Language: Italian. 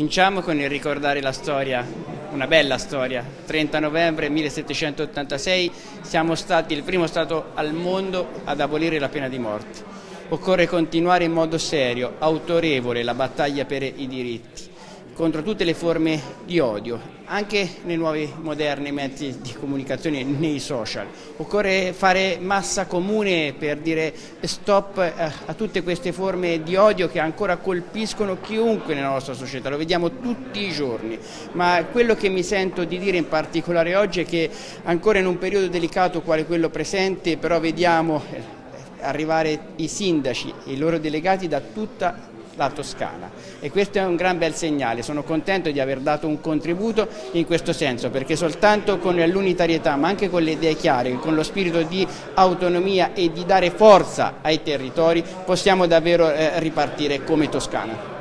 Cominciamo con il ricordare la storia, una bella storia. 30 novembre 1786 siamo stati il primo Stato al mondo ad abolire la pena di morte. Occorre continuare in modo serio, autorevole la battaglia per i diritti contro tutte le forme di odio, anche nei nuovi moderni mezzi di comunicazione, nei social. Occorre fare massa comune per dire stop eh, a tutte queste forme di odio che ancora colpiscono chiunque nella nostra società, lo vediamo tutti i giorni, ma quello che mi sento di dire in particolare oggi è che ancora in un periodo delicato quale quello presente, però vediamo eh, arrivare i sindaci e i loro delegati da tutta la Toscana e questo è un gran bel segnale, sono contento di aver dato un contributo in questo senso perché soltanto con l'unitarietà ma anche con le idee chiare, con lo spirito di autonomia e di dare forza ai territori possiamo davvero eh, ripartire come Toscana.